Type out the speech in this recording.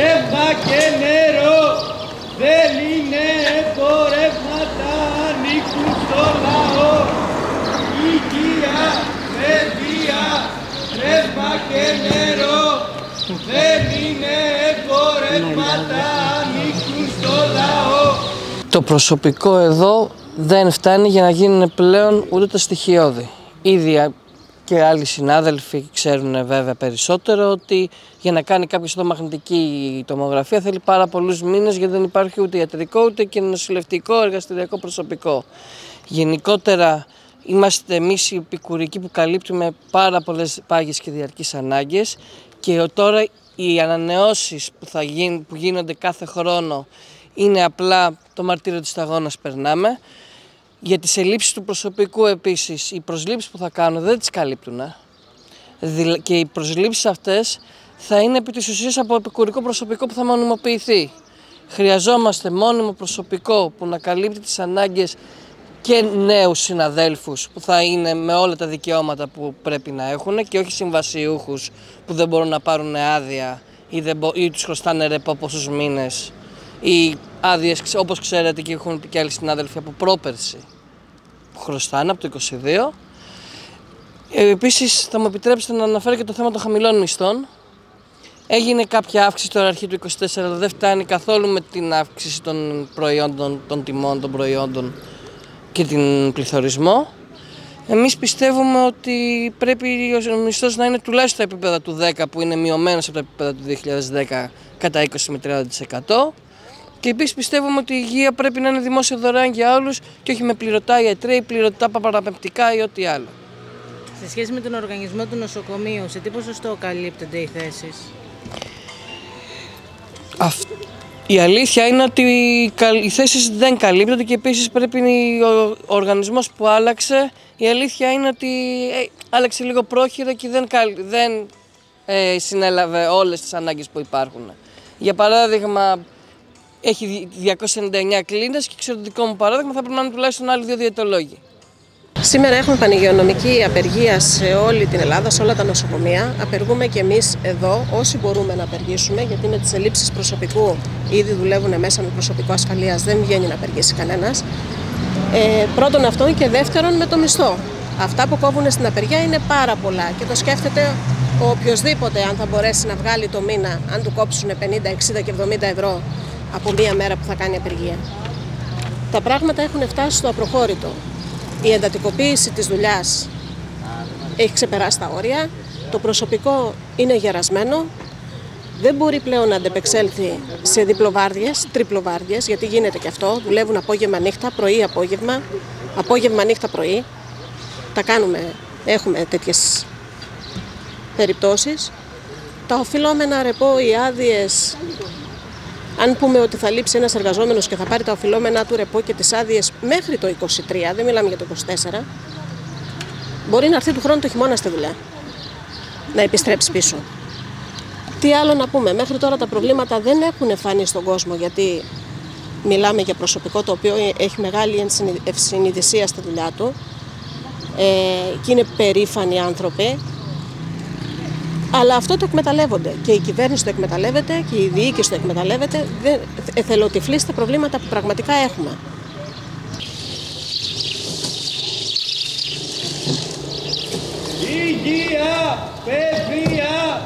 Ρεύμα και νερό δεν είναι εμπορεύματα, ανήκουν στο λαό. Υγεία, παιδεία, ρεύμα και νερό δεν είναι εμπορεύματα, ανήκουν στο λαό. Το προσωπικό εδώ δεν φτάνει για να γίνουν πλέον ούτε το στοιχειώδη. Ήδη και άλλοι συνάδελφοι ξέρουν βέβαια περισσότερο ότι για να κάνει κάποιος εδώ μαγνητική τομογραφία θέλει πάρα πολλούς μήνες γιατί δεν υπάρχει ούτε ιατρικό ούτε και νοσηλευτικό εργαστηριακό προσωπικό. Γενικότερα είμαστε εμείς οι επικουρικοί που καλύπτουμε πάρα πολλές πάγιες και διαρκείς ανάγκες και τώρα οι ανανεώσεις που, θα που γίνονται κάθε χρόνο είναι απλά το μαρτύριο της σταγόνας περνάμε. Για τις ελλείψεις του προσωπικού επίσης, οι προσλήψεις που θα κάνουν δεν τις καλύπτουν. Ε. Και οι προσλήψεις αυτές θα είναι επί της ουσίας από επικουρικό προσωπικό που θα μονιμοποιηθεί. Χρειαζόμαστε μόνιμο προσωπικό που να καλύπτει τις ανάγκες και νέους συναδέλφους που θα είναι με όλα τα δικαιώματα που πρέπει να έχουν και όχι συμβασιούχους που δεν μπορούν να πάρουν άδεια ή, δεν ή τους χρωστάνε ρεπό πόσους μήνες ή άδειες όπως ξέρετε και έχουν πει και άλλοι συνάδελφοι από πρόπερση που χρωστάνε από το 22. Ε, επίσης θα μου επιτρέψετε να αναφέρω και το θέμα των χαμηλών μισθών. Έγινε κάποια αύξηση τώρα αρχή του 24, αλλά δεν φτάνει καθόλου με την αύξηση των προϊόντων, των τιμών των προϊόντων και την πληθωρισμό. Εμείς πιστεύουμε ότι πρέπει ο μισθός να είναι τουλάχιστον στα επίπεδα του 10 που είναι μειωμένος από τα επίπεδα του 2010 κατά 20 με 30%. Και επίσης πιστεύουμε ότι η υγεία πρέπει να είναι δημόσια δωρεάν για όλους και όχι με πληρωτά ιατρέ ή πληρωτά παραπεμπτικά ή ό,τι άλλο. Σε σχέση με τον οργανισμό του νοσοκομείου, σε τι ποσοστό καλύπτονται οι θέσεις; Η αλήθεια είναι ότι οι θέσεις δεν καλύπτονται και επίσης πρέπει ο οργανισμός που άλλαξε, η αλήθεια είναι ότι ε, άλλαξε λίγο πρόχειρα και δεν, δεν ε, συνέλαβε όλες τις ανάγκες που υπάρχουν. Για παράδειγμα, έχει 299 κλίνες και ξέρω το δικό μου παράδειγμα θα πρέπει να είναι τουλάχιστον άλλοι δύο διαιτολόγοι. Σήμερα έχουμε πανηγειονομική απεργία σε όλη την Ελλάδα, σε όλα τα νοσοκομεία. Απεργούμε και εμείς εδώ, όσοι μπορούμε να απεργήσουμε, γιατί με τις ελλείψεις προσωπικού ήδη δουλεύουν μέσα με προσωπικό ασφαλείας, δεν βγαίνει να απεργήσει κανένας. Ε, πρώτον αυτό και δεύτερον με το μισθό. Αυτά που κόβουν στην απεργία είναι πάρα πολλά και το σκέφτεται ο οποιοδήποτε αν θα μπορέσει να βγάλει το μήνα, αν του κόψουν 50, 60 και 70 ευρώ από μία μέρα που θα κάνει απεργία. Τα πράγματα έχουν φτάσει στο απροχώρητο. Η εντατικοποίηση της δουλειάς έχει ξεπεράσει τα όρια, το προσωπικό είναι γερασμένο, δεν μπορεί πλέον να αντεπεξέλθει σε διπλοβάρδιες, τριπλοβάρδιες, γιατί γίνεται και αυτό, δουλεύουν απόγευμα νύχτα, πρωί απόγευμα, απόγευμα νύχτα πρωί. Τα κάνουμε, έχουμε τέτοιες περιπτώσεις. Τα οφειλόμενα ρεπό, οι άδειες αν πούμε ότι θα λείψει ένας εργαζόμενος και θα πάρει τα οφειλόμενά του ρεπό και τις άδειες μέχρι το 23, δεν μιλάμε για το 24, μπορεί να έρθει του χρόνου το χειμώνα στη δουλειά. Να επιστρέψει πίσω. Τι άλλο να πούμε, μέχρι τώρα τα προβλήματα δεν έχουν φανεί στον κόσμο γιατί μιλάμε για προσωπικό το οποίο έχει μεγάλη ευσυνειδησία στη δουλειά του ε, και είναι περήφανοι άνθρωποι αλλά αυτό το εκμεταλλεύονται και η κυβέρνηση το εκμεταλλεύεται και η διοίκηση το εκμεταλλεύεται. Δεν εθελοτυφλεί στα προβλήματα που πραγματικά έχουμε. Υγεία, παιδεία,